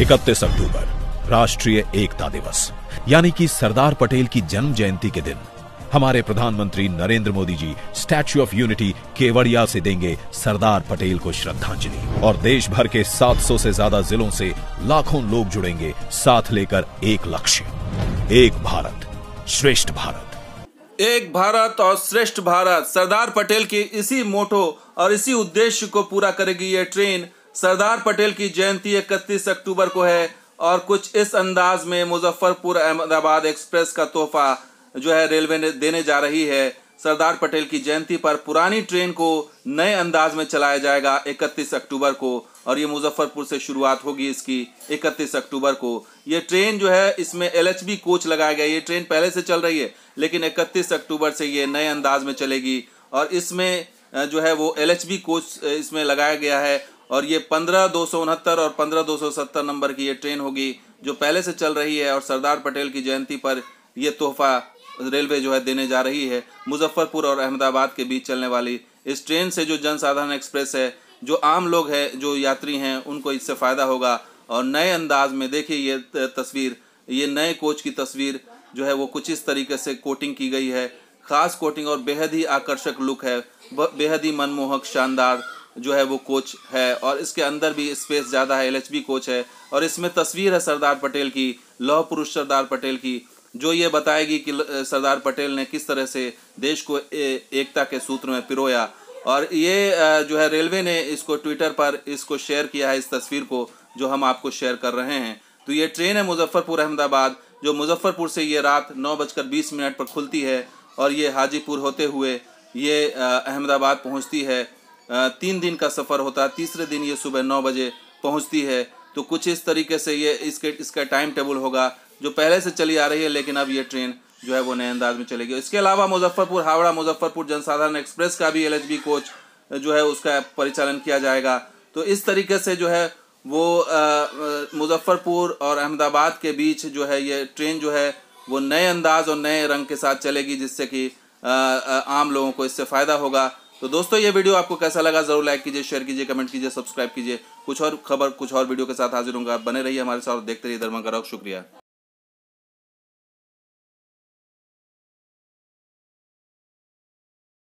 इकतीस अक्टूबर, राष्ट्रीय एकता दिवस, यानी कि सरदार पटेल की जन्म जयंती के दिन। हमारे प्रधानमंत्री Narendra Modi ji Statue of Unity Kevadia से देंगे सरदार पटेल को श्रद्धांजलि। और देश भर के 700 से ज़्यादा जिलों से लाखों लोग जुड़ेंगे, साथ लेकर एक लक्ष्य। एक भारत, श्रेष्ठ भारत। एक भारत और श्रेष्ठ भारत। सरदार पटेल के इसी मोटो और इसी उद्देश्य को पूरा करेगी ये ट्रेन सरदार पटेल की जयंती इकतीस अक्टूबर को है और कुछ इस अंदाज में मुजफ्फरपुर अहमदाबाद एक्सप्रेस का तोहफा जो है रेलवे ने देने जा रही है। सरदार पटेल की जयंती पर पुरानी ट्रेन को नए अंदाज में चलाया जाएगा 31 अक्टूबर को और ये मुजफ्फरपुर से शुरुआत होगी इसकी 31 अक्टूबर को। ये ट्रेन जो है, इसमें एलएचबी कोच लगाया गया। ये ट्रेन पहले से चल रही है, लेकिन 31 अक्टूबर से ये नए अंदाज में चलेगी और इसमें जो है वो एलएचबी कोच इसमें लगाया गया है। और ये पंद्रह दो सौ उनहत्तर और पंद्रह दो सौ सत्तर नंबर की ये ट्रेन होगी, जो पहले से चल रही है और सरदार पटेल की जयंती पर ये तोहफा रेलवे जो है देने जा रही है, मुजफ्फरपुर और अहमदाबाद के बीच चलने वाली इस ट्रेन से जो जनसाधारण एक्सप्रेस है, जो आम लोग हैं, जो यात्री हैं, उनको इससे फ़ायदा होगा। और नए अंदाज में देखिए ये तस्वीर, ये नए कोच की तस्वीर जो है वो कुछ इस तरीके से कोटिंग की गई है। खास कोटिंग और बेहद ही आकर्षक लुक है बेहद ही मनमोहक, शानदार जो है वो कोच है और इसके अंदर भी स्पेस ज़्यादा है एलएचबी कोच है। और इसमें तस्वीर है सरदार पटेल की, लौह पुरुष सरदार पटेल की, जो ये बताएगी कि सरदार पटेल ने किस तरह से देश को एकता के सूत्र में पिरोया। और ये जो है रेलवे ने इसको ट्विटर पर इसको शेयर किया है, इस तस्वीर को, जो हम आपको शेयर कर रहे हैं। तो ये ट्रेन है मुजफ्फरपुर, अहमदाबाद, जो मुजफ्फरपुर से ये रात नौ बजकर बीस मिनट पर खुलती है और ये हाजीपुर होते हुए ये अहमदाबाद पहुँचती है। तीन दिन का सफ़र होता है, तीसरे दिन ये सुबह नौ बजे पहुँचती है। तो कुछ इस तरीके से ये इसके, इसका टाइम टेबल होगा, जो पहले से चली आ रही है, लेकिन अब ये ट्रेन जो है वो नए अंदाज में चलेगी। इसके अलावा मुजफ्फरपुर, हावड़ा, मुजफ्फरपुर जनसाधारण एक्सप्रेस का भी एलएचबी कोच जो है उसका परिचालन किया जाएगा। तो इस तरीके से जो है वो मुजफ्फरपुर और अहमदाबाद के बीच जो है ये ट्रेन जो है वो नए अंदाज और नए रंग के साथ चलेगी, जिससे कि आम लोगों को इससे फ़ायदा होगा। तो दोस्तों, ये वीडियो आपको कैसा लगा ज़रूर लाइक कीजिए शेयर कीजिए कमेंट कीजिए सब्सक्राइब कीजिए। कुछ और खबर, कुछ और वीडियो के साथ हाजिर होंगे। आप बने रहिए हमारे साथ और देखते रहिए धर्मा का शुक्रिया।